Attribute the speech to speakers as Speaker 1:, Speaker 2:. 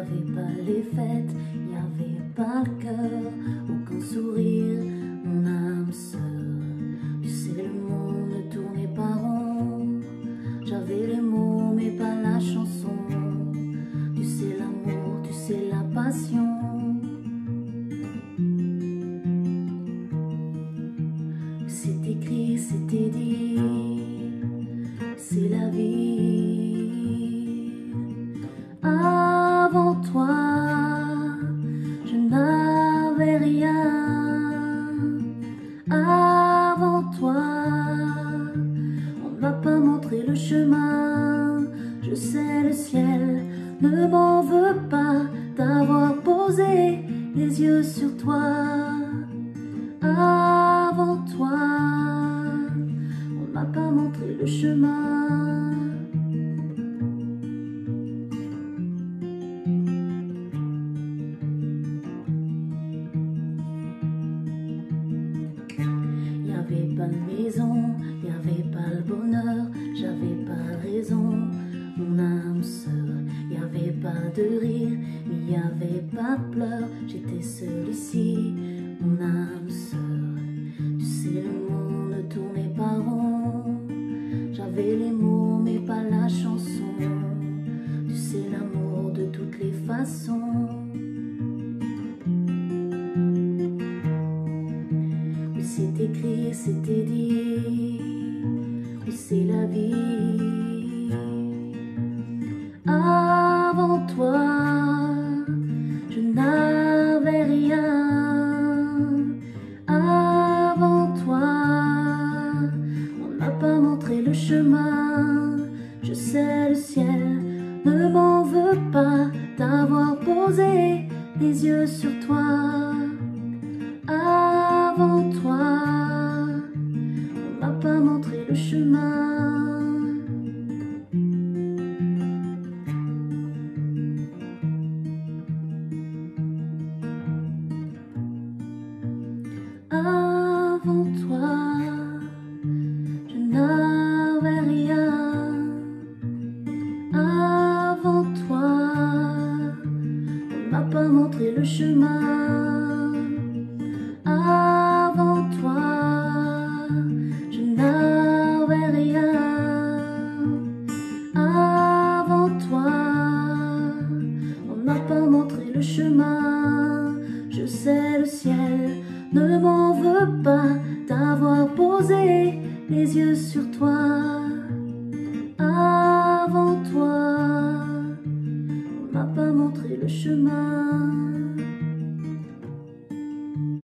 Speaker 1: avait pas les fêtes, y avait pas le cœur, aucun sourire, mon âme sœur. Tu sais, le monde ne tournait pas rond. J'avais les mots, mais pas la chanson. Tu sais, l'amour, tu sais, la passion. C'est écrit, c'était dit, c'est la vie. Chemin. Je sais le ciel ne m'en veut pas d'avoir posé les yeux sur toi. Avant toi, on m'a pas montré le chemin. Pas de maison, avait pas le bonheur, j'avais pas raison, mon âme sœur. Y avait pas de rire, mais y avait pas de pleurs, j'étais seule ici, mon âme sœur. C'est écrit, c'était dit. C'est la vie. Avant toi, je n'avais rien. Avant toi, on m'a pas montré le chemin. Je sais le ciel ne m'en veut pas d'avoir posé les yeux sur toi avant montrer le chemin. Avant toi, je n'avais rien. Avant toi, on m'a pas montré le chemin. Je sais le ciel ne m'en veut pas d'avoir posé les yeux sur toi. Avant toi, on m'a pas montré le chemin.